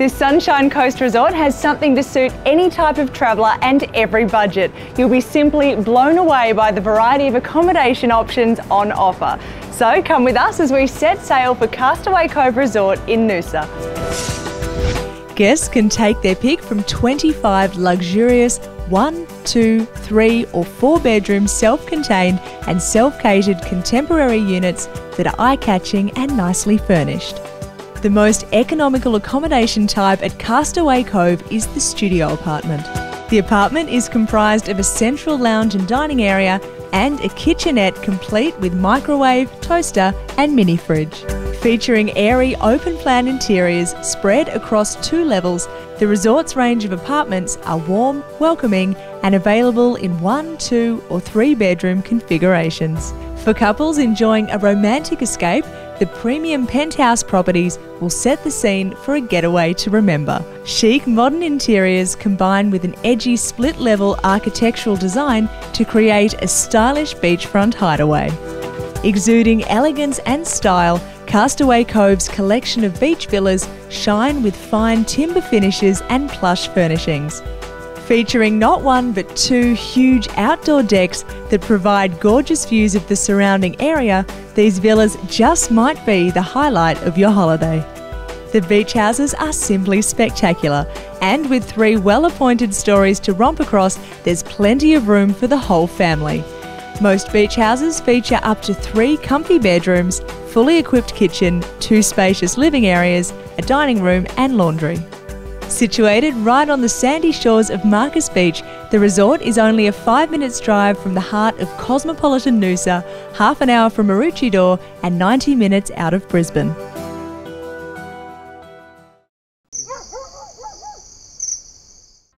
This Sunshine Coast Resort has something to suit any type of traveller and every budget. You'll be simply blown away by the variety of accommodation options on offer. So come with us as we set sail for Castaway Cove Resort in Noosa. Guests can take their pick from 25 luxurious one, two, three, or four bedroom self contained and self catered contemporary units that are eye catching and nicely furnished. The most economical accommodation type at Castaway Cove is the studio apartment. The apartment is comprised of a central lounge and dining area and a kitchenette complete with microwave, toaster, and mini fridge. Featuring airy open plan interiors spread across two levels, the resort's range of apartments are warm, welcoming, and available in one, two, or three bedroom configurations. For couples enjoying a romantic escape, the premium penthouse properties will set the scene for a getaway to remember. Chic modern interiors combine with an edgy split level architectural design to create a stylish beachfront hideaway. Exuding elegance and style, Castaway Cove's collection of beach villas shine with fine timber finishes and plush furnishings featuring not one but two huge outdoor decks that provide gorgeous views of the surrounding area, these villas just might be the highlight of your holiday. The beach houses are simply spectacular, and with three well appointed stories to romp across, there's plenty of room for the whole family. Most beach houses feature up to three comfy bedrooms, fully equipped kitchen, two spacious living areas, a dining room, and laundry. Situated right on the sandy shores of Marcus Beach, the resort is only a five minutes drive from the heart of cosmopolitan Noosa, half an hour from Maroochydore, and 90 minutes out of Brisbane.